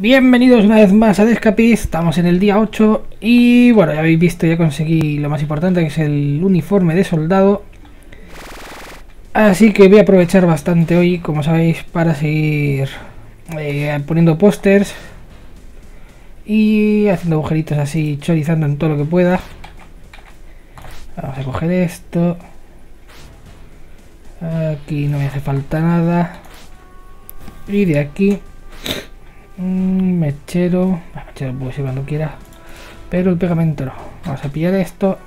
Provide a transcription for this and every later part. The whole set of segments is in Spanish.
Bienvenidos una vez más a Descapis, estamos en el día 8 y bueno, ya habéis visto, ya conseguí lo más importante que es el uniforme de soldado. Así que voy a aprovechar bastante hoy, como sabéis, para seguir eh, poniendo pósters Y haciendo agujeritos así, chorizando en todo lo que pueda. Vamos a coger esto. Aquí no me hace falta nada. Y de aquí mechero. El mechero puede ser cuando quiera. Pero el pegamento no. Vamos a pillar esto.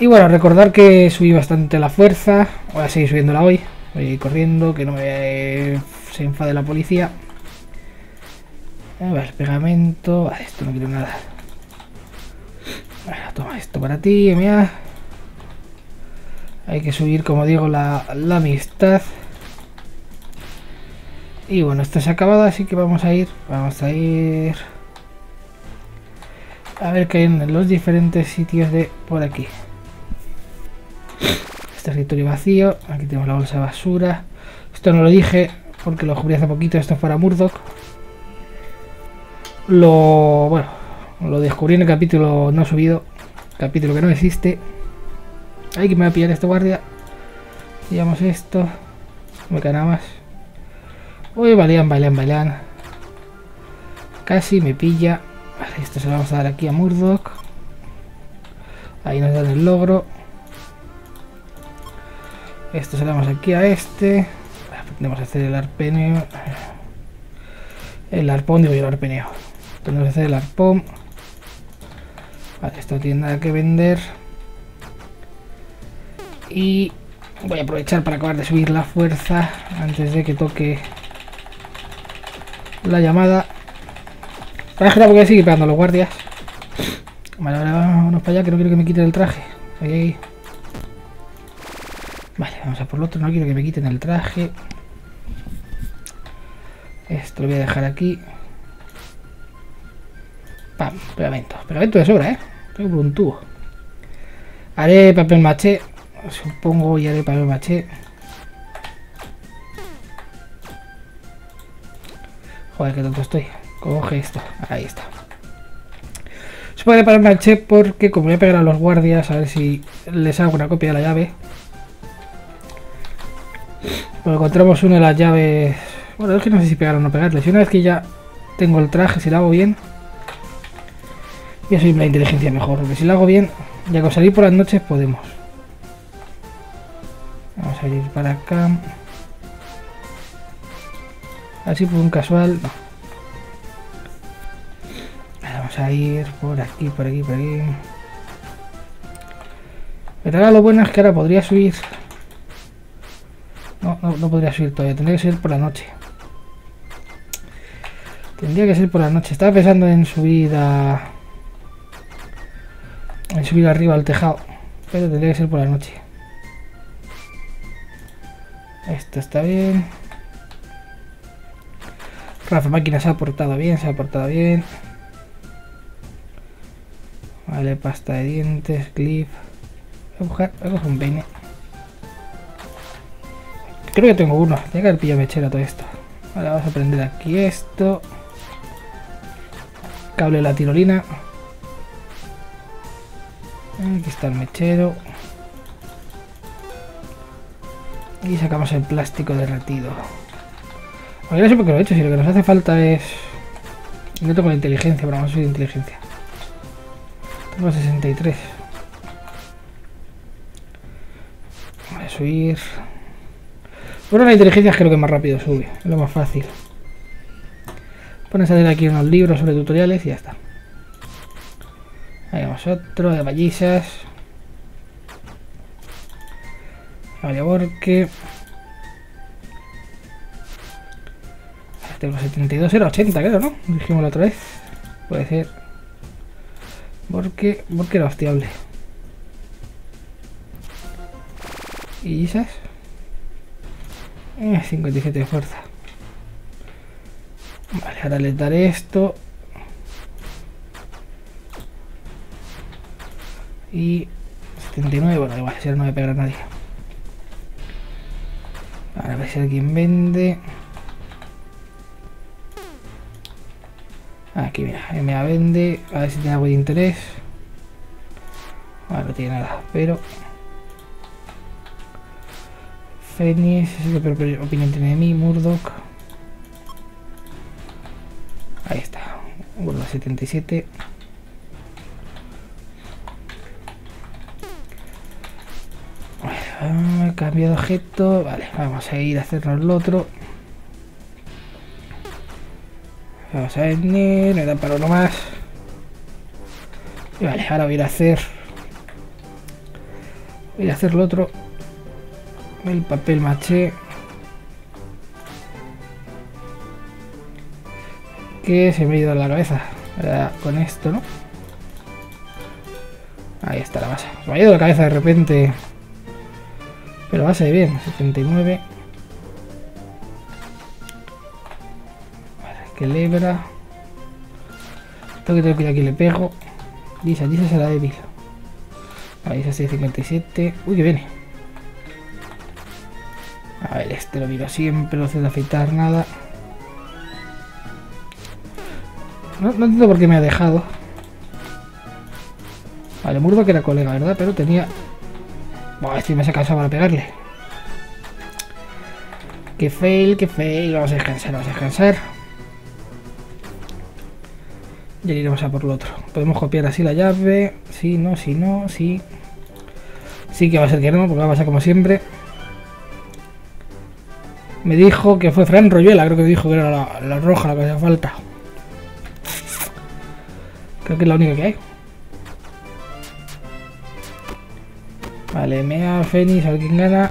Y bueno, recordar que subí bastante la fuerza. Voy a seguir subiéndola hoy. Voy a ir corriendo, que no me se enfade la policía. el pegamento. esto no quiero nada. Toma esto para ti, mira. Hay que subir, como digo, la amistad. Y bueno, esto se ha acabado, así que vamos a ir, vamos a ir a ver qué hay en los diferentes sitios de por aquí. Este territorio vacío, aquí tenemos la bolsa de basura. Esto no lo dije porque lo descubrí hace poquito, esto para Murdoch. Lo, bueno, lo descubrí en el capítulo no subido, capítulo que no existe. Hay que me va a pillar este guardia. Digamos esto, no me cae nada más. Uy, bailan, bailan, bailan. Casi me pilla. Vale, esto se lo vamos a dar aquí a Murdoch. Ahí nos dan el logro. Esto se lo damos aquí a este. Podemos hacer el arpeneo. El arpón, digo yo, el arpeneo. Tenemos que hacer el arpón. Vale, esto no tiene nada que vender. Y voy a aprovechar para acabar de subir la fuerza antes de que toque la llamada. Traje porque sigue pegando a los guardias. Vale, ahora vámonos para allá, que no quiero que me quiten el traje. Vale, vamos a por el otro, no quiero que me quiten el traje. Esto lo voy a dejar aquí. Pam, pegamento. Pegamento de sobra, ¿eh? Tengo por un tubo. Haré papel maché. Supongo y haré papel maché. Joder, qué tonto estoy. Coge esto. Ahí está. Se puede pararme al check porque como voy a pegar a los guardias a ver si les hago una copia de la llave. Encontramos una de las llaves... Bueno, es que no sé si pegar o no pegarle. Si una vez que ya tengo el traje, si lo hago bien... Voy a subir la inteligencia mejor, porque si lo hago bien, ya con salir por las noches podemos. Vamos a ir para acá. Así por un casual. Vamos a ir por aquí, por aquí, por aquí. Pero lo bueno es que ahora podría subir. No, no, no podría subir todavía. Tendría que ser por la noche. Tendría que ser por la noche. Estaba pensando en subir a... En subir arriba al tejado. Pero tendría que ser por la noche. Esto está bien. Rafa Máquina se ha portado bien, se ha portado bien. Vale, pasta de dientes, clip. Voy a buscar, voy a coger un peine. Creo que tengo uno. Tiene que haber pillado mechera todo esto. Vale, vamos a prender aquí esto. Cable de la tirolina. Aquí está el mechero. Y sacamos el plástico derretido. Bueno, no sé por qué lo he hecho, si lo que nos hace falta es... No tengo la inteligencia, pero vamos a subir inteligencia. Tengo 63. Voy a subir... Bueno, la inteligencia es que lo que más rápido sube, es lo más fácil. Pones a leer aquí unos libros sobre tutoriales y ya está. Ahí vamos otro de ballizas. Vale, porque... Tengo 72, era 80 creo, ¿no? Dijimos la otra vez. Puede ser. Porque, porque era hostiable. ¿Y esas? Eh, 57 de fuerza. Vale, ahora les daré esto. Y 79, bueno, igual, si no voy a pegar a nadie. Ahora a ver si alguien vende. Aquí, mira, MA vende. A ver si tiene algo de interés. Vale, no tiene nada, pero... Fénix, qué opinión tiene de mí, Murdoch. Ahí está, Murdoch 77. Vale, cambio de objeto. Vale, vamos a ir a hacernos lo otro. Vamos a venir, me dan para uno más. Y vale, ahora voy a ir a hacer... Voy a hacer lo otro. El papel maché. Que se me ha ido la cabeza. Con esto, ¿no? Ahí está la base. Se me ha ido la cabeza de repente. Pero base bien. 79. Que lebra. Tengo que tengo que ir aquí, le pego. Lisa, Lisa será débil. Ahí es 57. Uy, que viene. A ver, este lo miro siempre, no hace de afeitar nada. No, entiendo por qué me ha dejado. Vale, Murdo que era colega, ¿verdad? Pero tenía... Buah, este me se cansado para pegarle. Que fail, que fail. Vamos a descansar, vamos a descansar. Ya iremos a por lo otro. Podemos copiar así la llave. Sí, no, sí, no, sí. Sí que va a ser que no, porque va a pasar como siempre. Me dijo que fue Fran Royuela, creo que dijo que era la, roja la que hacía falta. Creo que es la única que hay. Vale, Mea, Fénix, a ver quién gana.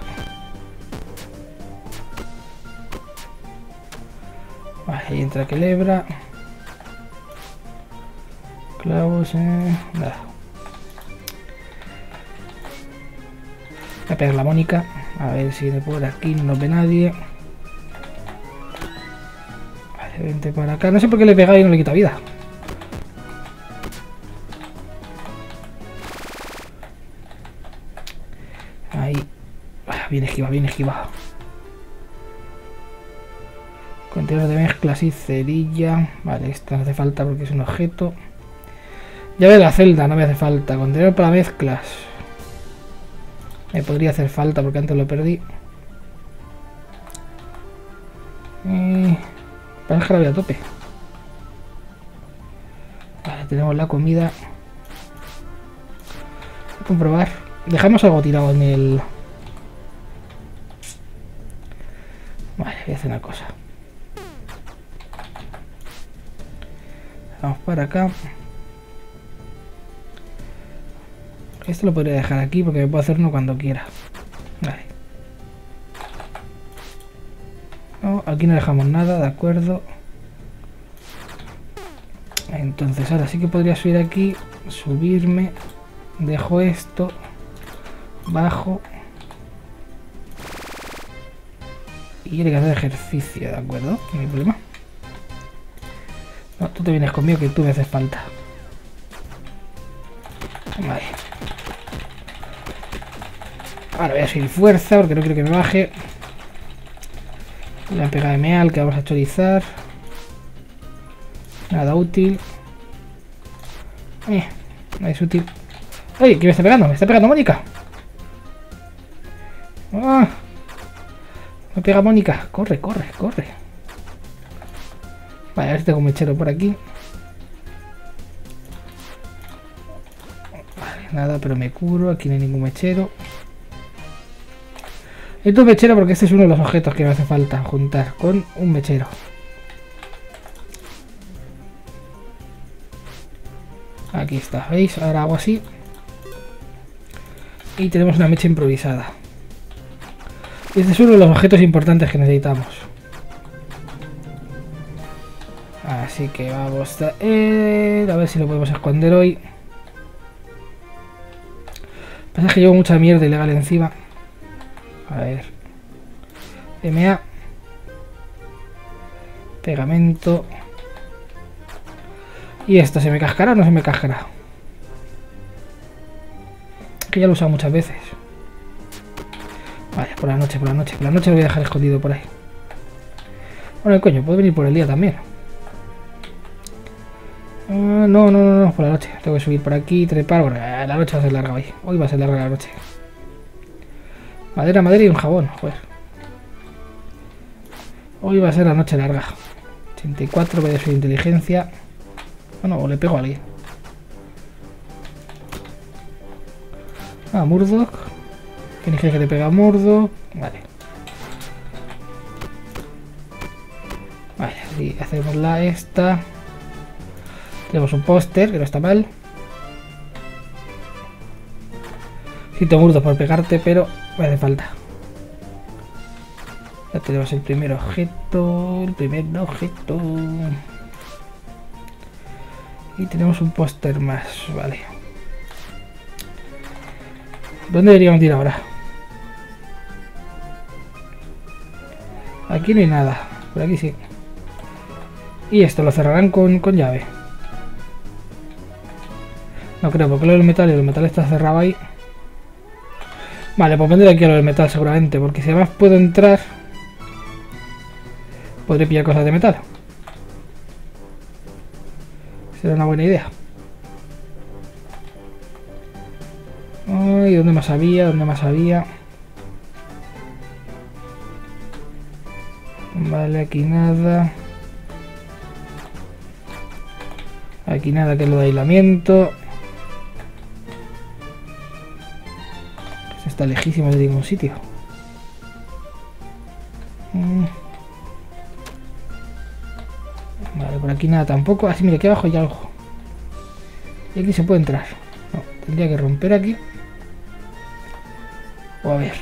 Vale, ahí entra Kelebra. Clavos, eh. Voy a pegar la Mónica. A ver si de por aquí no ve nadie. Vale, vente para acá. No sé por qué le pega y no le quita vida. Ahí. Ah, bien esquiva, bien esquiva. Contenedor de mezclas y cerilla. Vale, esta no hace falta porque es un objeto. Ya ve la celda, no me hace falta. Contenedor para mezclas. Me podría hacer falta porque antes lo perdí. Eh, para el a tope. Vale, tenemos la comida. Voy a comprobar. Dejamos algo tirado en el... Vale, voy a hacer una cosa. Vamos para acá. Esto lo podría dejar aquí porque me puedo hacer uno cuando quiera. Vale. No, aquí no dejamos nada, de acuerdo. Entonces ahora sí que podría subir aquí, subirme, dejo esto, bajo. Y quiere que hacer ejercicio, ¿de acuerdo? No hay problema. No, tú te vienes conmigo que tú me haces falta. Vale. Ahora voy a subir fuerza porque no quiero que me baje. Voy a pegar de meal que vamos a actualizar. Nada útil. Eh, no es útil. ¡Ay! ¿Qué me está pegando? ¿Me está pegando Mónica? ¡Ah! Me pega Mónica. Corre, corre, corre. Vale, a ver si tengo un mechero por aquí. Vale, nada, pero me curo. Aquí no hay ningún mechero. Esto es mechero porque este es uno de los objetos que me hace falta juntar con un mechero. Aquí está, ¿veis? Ahora hago así. Y tenemos una mecha improvisada. Este es uno de los objetos importantes que necesitamos. Así que vamos a a ver si lo podemos esconder hoy. Pasa que llevo mucha mierda ilegal encima. A ver. MA. Pegamento. ¿Y esto se me cascará o no se me cascará? Que ya lo he usado muchas veces. Vale, por la noche, por la noche. Por la noche lo voy a dejar escondido por ahí. Bueno, coño, puede venir por el día también. no, no, no, no, por la noche. Tengo que subir por aquí, trepar. Bueno, la noche va a ser larga hoy. Hoy va a ser larga la noche. Madera, madera y un jabón, joder. Hoy va a ser la noche larga. 84, voy a su inteligencia. Bueno, o le pego a alguien. Ah, Murdoch. ¿Quién dije que le pega a Murdoch? Vale. Vale, así hacemos la esta. Tenemos un póster, que no está mal. Te Murdoch por pegarte, pero me hace falta. Ya tenemos el primer objeto, el primer objeto. Y tenemos un póster más, vale. ¿Dónde deberíamos ir ahora? Aquí no hay nada, por aquí sí. Y esto lo cerrarán con, con llave. No creo, porque lo del metal y el metal está cerrado ahí. Vale, pues vendré aquí a lo del metal seguramente, porque si además puedo entrar, podré pillar cosas de metal. Será una buena idea. Ay, ¿dónde más había? ¿Dónde más había? Vale, aquí nada. Aquí nada que lo de aislamiento. Está lejísimo de ningún sitio. Mm. Vale, por aquí nada tampoco. Así, mira, aquí abajo hay algo. Y aquí se puede entrar. Tendría que romper aquí. O a ver.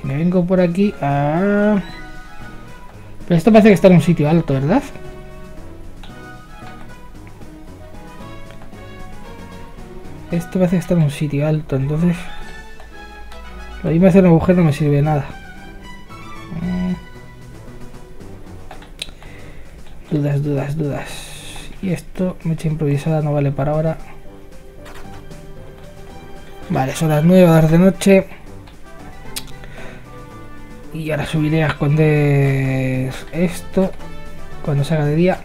Si me vengo por aquí. Ah. Pero esto parece que está en un sitio alto, ¿verdad? Esto parece que está en un sitio alto, entonces... Ahí me hace un agujero no me sirve de nada. Mm. Dudas, dudas, dudas. Y esto, mecha improvisada, no vale para ahora. Vale, son las 9 horas de noche. Y ahora subiré a esconder esto cuando se haga de día.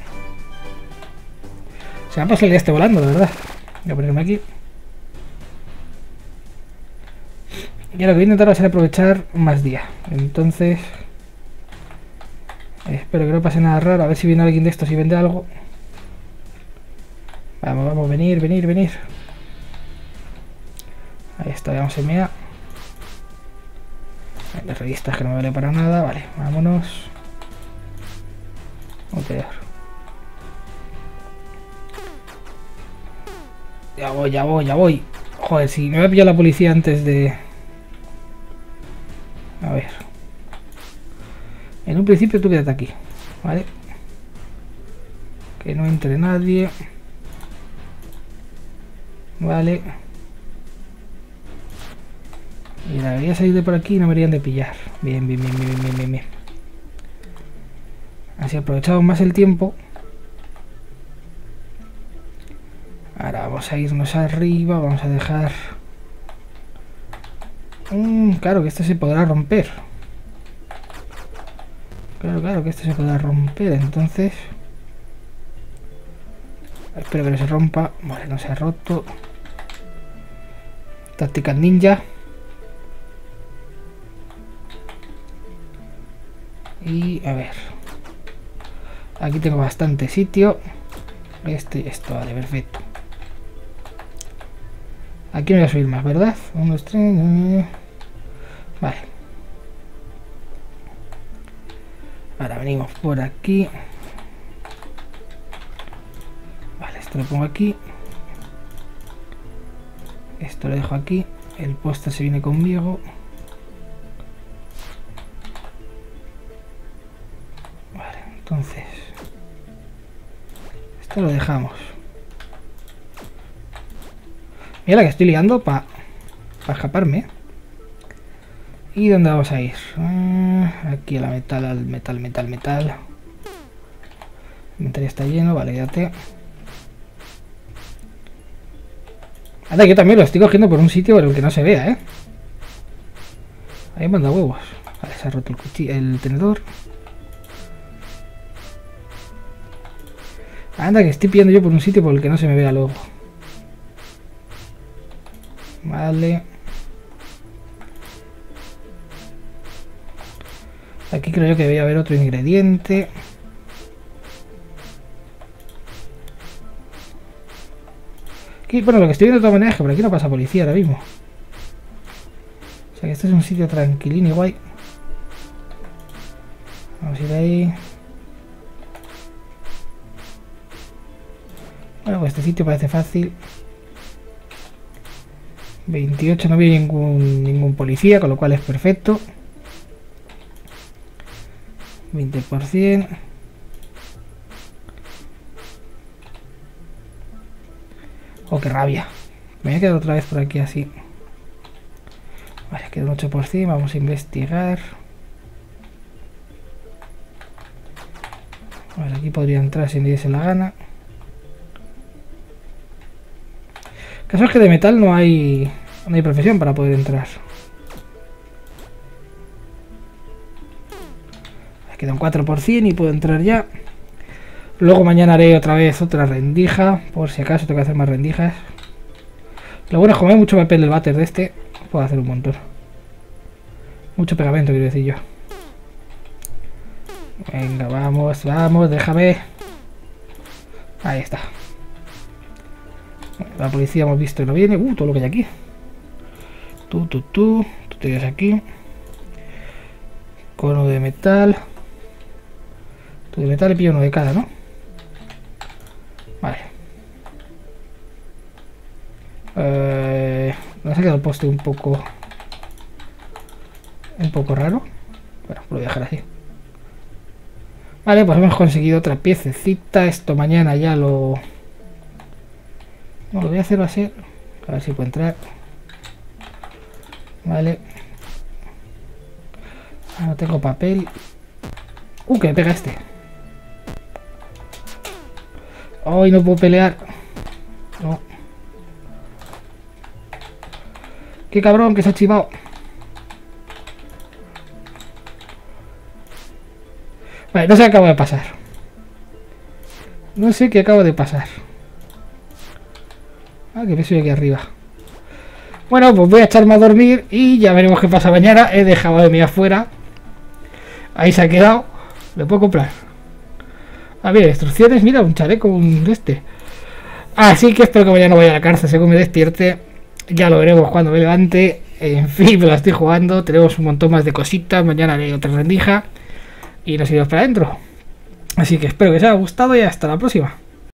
Se me ha pasado el día este volando, de verdad. Voy a ponerme aquí. Y lo que voy a intentar va ser aprovechar más día. Entonces... Espero que no pase nada raro. A ver si viene alguien de estos y vende algo. Vamos, vamos, venir, venir, venir. Ahí está, vamos en MA. Las revistas que no me vale para nada. Vale, vámonos. Ok. Ya voy, ya voy, ya voy. Joder, si me voy a pillar la policía antes de... principio tú quédate aquí. ¿Vale? Que no entre nadie. Vale. Y debería salir de por aquí no me deberían de pillar. Bien, bien, bien, bien, bien, bien, bien. Así aprovechamos más el tiempo. Ahora vamos a irnos arriba, vamos a dejar Mm, claro que esto se podrá romper. Claro, que esto se podrá romper, entonces... Espero que no se rompa. Vale, no se ha roto. Táctica ninja. Y a ver. Aquí tengo bastante sitio. Este y esto, vale, perfecto. Aquí no voy a subir más, ¿verdad? Uno, tres... Vale. Ahora venimos por aquí. Vale, esto lo pongo aquí. Esto lo dejo aquí. El póster se viene conmigo. Vale, entonces... Esto lo dejamos. Mira la que estoy liando para escaparme. ¿Y dónde vamos a ir? Ah, aquí a la metal, al metal, metal, metal. El inventario está lleno, vale, quédate. Anda, yo también lo estoy cogiendo por un sitio por el que no se vea, ¿eh? Ahí manda huevos. Vale, se ha roto el, tenedor. Anda, que estoy pidiendo yo por un sitio por el que no se me vea luego. Vale. Aquí creo yo que debe haber otro ingrediente. Aquí, bueno, lo que estoy viendo de todas maneras es aquí no pasa policía ahora mismo. O sea que este es un sitio tranquilín y guay. Vamos a ir ahí. Bueno, pues este sitio parece fácil. 28 no viene ningún, ningún policía, con lo cual es perfecto. 20%. Oh, qué rabia. Me voy a quedar otra vez por aquí así. Vale, queda un 8%. Vamos a investigar. Vale, aquí podría entrar si me diese la gana. Caso es que de metal no hay, no hay profesión para poder entrar. Queda un 4% y puedo entrar ya. Luego mañana haré otra vez otra rendija, por si acaso tengo que hacer más rendijas. Lo bueno es como hay mucho papel del váter de este, puedo hacer un montón. Mucho pegamento, quiero decir yo. Venga, vamos, vamos, déjame. Ahí está. La policía hemos visto que no viene. Uh, todo lo que hay aquí. Tú, tú, tú. Tú te aquí. Cono de metal. Metal le pillo uno de cada, ¿no? Vale. Eh, ¿No se ha quedado el poste un poco... Un poco raro? Bueno, lo voy a dejar así. Vale, pues hemos conseguido otra piececita. Esto mañana ya lo... No, lo voy a hacer va a ser... A ver si puedo entrar. Vale. Ah, no tengo papel. Uh, que me pega este. Ay, no puedo pelear. No. Qué cabrón que se ha chivado. Vale, no sé qué acaba de pasar. No sé qué acaba de pasar. Ah, que me soy aquí arriba. Bueno, pues voy a echarme a dormir y ya veremos qué pasa mañana. He dejado de mí afuera. Ahí se ha quedado. ¿Le puedo comprar? A ver, instrucciones, mira, un chaleco, un este. Así que espero que mañana no vaya a la cárcel según me despierte. Ya lo veremos cuando me levante. En fin, me la estoy jugando. Tenemos un montón más de cositas. Mañana haré otra rendija. Y nos iremos para adentro. Así que espero que os haya gustado y hasta la próxima.